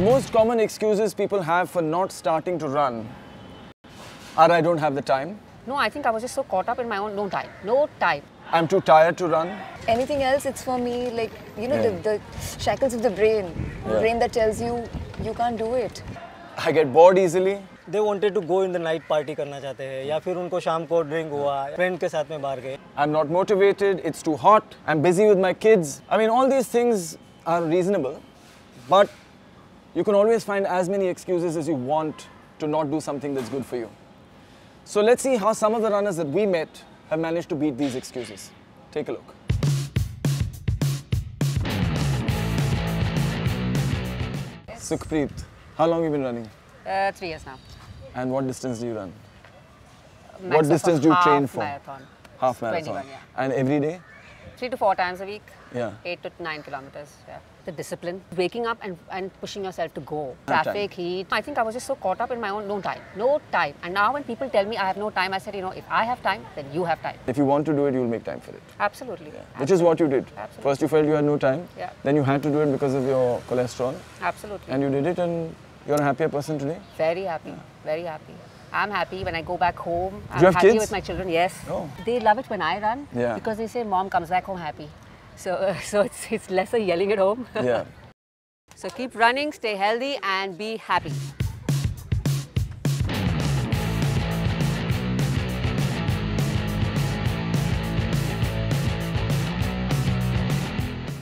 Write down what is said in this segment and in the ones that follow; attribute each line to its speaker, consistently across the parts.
Speaker 1: The most common excuses people have for not starting to run are I don't have the time,
Speaker 2: No, I think I was just so caught up in my own no time. No time.
Speaker 1: I'm too tired to run,
Speaker 3: Anything else, it's for me like, you know,
Speaker 1: Yeah.
Speaker 3: the, the shackles of the brain. The
Speaker 1: Yeah.
Speaker 3: brain that tells you you can't do it.
Speaker 1: I get bored easily,
Speaker 4: they wanted to go in the night party करना चाहते हैं या फिर उनको शाम को drink हुआ friend के साथ में बाहर गए
Speaker 1: I'm not motivated, it's too hot, I'm busy with my kids. I mean, all these things are reasonable, but you can always find as many excuses as you want to not do something that's good for you. So let's see how some of the runners that we met have managed to beat these excuses. Take a look. Sukhpreet, how long have you been running?
Speaker 2: Uh, three years now.
Speaker 1: And what distance do you run?
Speaker 2: Max
Speaker 1: What distance do you train for?
Speaker 2: Marathon.
Speaker 1: Half marathon.
Speaker 2: 21, yeah.
Speaker 1: And every day?
Speaker 2: Three to four times a week.
Speaker 1: Yeah.
Speaker 2: Eight to nine kilometers. Yeah. The discipline, waking up and, and pushing yourself to go.
Speaker 1: No time.
Speaker 2: Traffic, heat. I think I was just so caught up in my own no time. No time. And now when people tell me I have no time, I said, you know, if I have time, then you have time.
Speaker 1: If you want to do it, you'll make time for it.
Speaker 2: Absolutely.
Speaker 1: Which is what you did.
Speaker 2: Absolutely.
Speaker 1: First, you felt you had no time.
Speaker 2: Yeah.
Speaker 1: Then you had to do it because of your cholesterol,
Speaker 2: Absolutely.
Speaker 1: and you did it, and you're a happier person today.
Speaker 2: Very happy. Very happy. I'm happy when I go back home. I'm
Speaker 1: you have
Speaker 2: happy
Speaker 1: kids?
Speaker 2: with my children. Yes.
Speaker 1: Oh.
Speaker 2: They love it when I run.
Speaker 1: Yeah.
Speaker 2: Because they say mom comes back home happy. So, uh, so it's, it's lesser yelling at home.
Speaker 1: Yeah.
Speaker 2: so keep running, stay healthy, and be happy.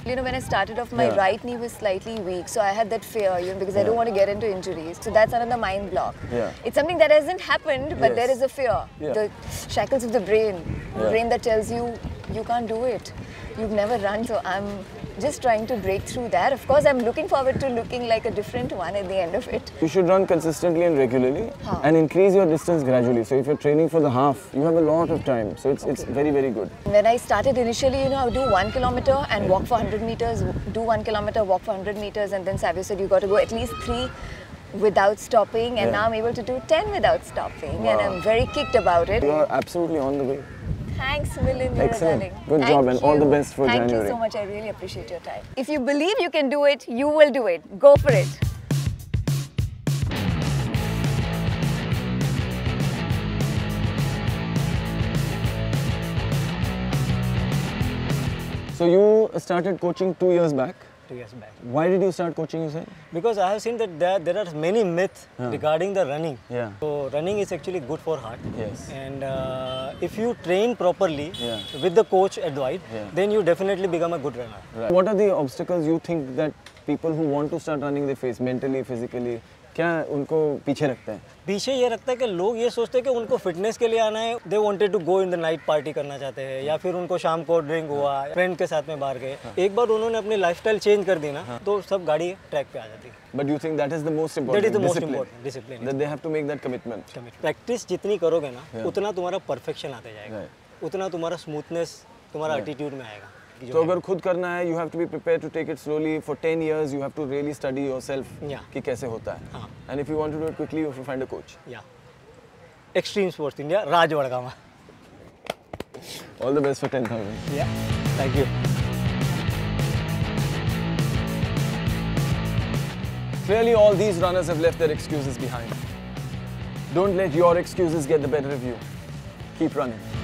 Speaker 3: You know, when I started off, my
Speaker 1: Yeah.
Speaker 3: right knee was slightly weak, so I had that fear, you know, because I don't want to get into injuries. So that's another mind block.
Speaker 1: Yeah.
Speaker 3: It's something that hasn't happened, but there
Speaker 1: Yes.
Speaker 3: is a fear.
Speaker 1: Yeah.
Speaker 3: The shackles of the brain, the brain that tells you you can't do it. You've never run, so I'm just trying to break through that. Of course, I'm looking forward to looking like a different one at the end of it.
Speaker 1: You should run consistently and regularly,
Speaker 3: Huh.
Speaker 1: and increase your distance gradually. So if you're training for the half, you have a lot of time. So it's it's very very good.
Speaker 3: When I started initially, you know, I would do one kilometer and walk for 100 meters, do one kilometer, walk for 100 meters, and then Savio said you've got to go at least three without stopping, and
Speaker 1: Yeah.
Speaker 3: now I'm able to do 10 without stopping, and I'm very kicked about it.
Speaker 1: You are absolutely on the way.
Speaker 3: Thanks, Milind.
Speaker 1: Excellent.
Speaker 3: darling.
Speaker 1: Good
Speaker 3: Thank
Speaker 1: job and all the best for
Speaker 3: Thank
Speaker 1: January.
Speaker 3: you so much. I really appreciate your time. If you believe you can do it, you will do it. Go for it.
Speaker 1: So you started coaching two years back
Speaker 4: two years back.
Speaker 1: Why did you start coaching, you say?
Speaker 4: Because I have seen that there, there are many myths regarding the running.
Speaker 1: Yeah.
Speaker 4: So running is actually good for heart.
Speaker 1: Yes.
Speaker 4: And uh, if you train properly
Speaker 1: yeah.
Speaker 4: with the coach advice,
Speaker 1: yeah.
Speaker 4: then you definitely become a good runner.
Speaker 1: Right. What are the obstacles you think that people who want to start running they face mentally, physically? क्या उनको पीछे रखते हैं?
Speaker 4: पीछे ये रखता है कि लोग ये सोचते हैं कि उनको फिटनेस के लिए आना है। They wanted to go in the night party करना चाहते हैं या फिर उनको शाम को ड्रिंक हुआ फ्रेंड के साथ में बाहर गए। एक बार उन्होंने अपनी लाइफस्टाइल चेंज कर दी ना तो सब गाड़ी ट्रैक पे आ जाती। है
Speaker 1: you think that is the most important?
Speaker 4: That is the most
Speaker 1: discipline.
Speaker 4: important, discipline.
Speaker 1: That they have to make that commitment.
Speaker 4: Practice जितनी करोगे ना उतना तुम्हारा परफेक्शन आते जाएगा। उतना तुम्हारा स्मूथनेस तुम्हारा एटीट्यूड में आएगा।
Speaker 1: तो अगर खुद करना है you have to be prepare to take it slowly for ten years you have to really study yourself कि कैसे होता है। And if you want to do it quickly coach
Speaker 4: extreme sports India Raj
Speaker 1: all the best for ten
Speaker 4: thousand thank you
Speaker 1: Clearly, all these runners have left their excuses behind. Don't let your excuses get the better of you. Keep running.